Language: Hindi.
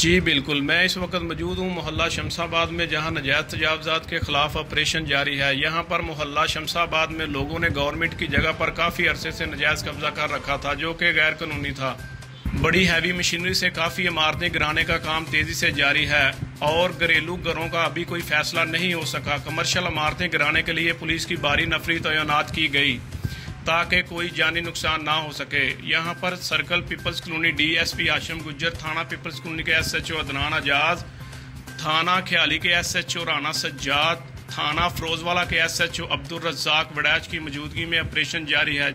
जी, बिल्कुल। मैं इस वक्त मौजूद हूँ मोहल्ला शमसाबाद में, जहाँ नजायज तजावजात के खिलाफ ऑपरेशन जारी है। यहाँ पर मोहल्ला शमसाबाद में लोगों ने गवर्नमेंट की जगह पर काफ़ी अरसे से नजायज़ कब्जा कर रखा था, जो कि गैर कानूनी था। बड़ी हैवी मशीनरी से काफ़ी इमारतें गिराने का काम तेज़ी से जारी है और घरेलू घरों का अभी कोई फैसला नहीं हो सका। कमर्शल इमारतें गिराने के लिए पुलिस की बारी नफरी तैनात की गई। ताकि कोई जानी नुकसान ना हो सके। यहाँ पर circle peoples colony D S P Asham Gujjar थाना पीपल्स कॉलोनी के S H O Adnan Ajaz थाना ख्याली के S H O Rana Sajjad, थाना फरोजवाला के एस एसएचओ अब्दुल रज्जाक, वड़ैच की मौजूदगी में ऑपरेशन जारी है।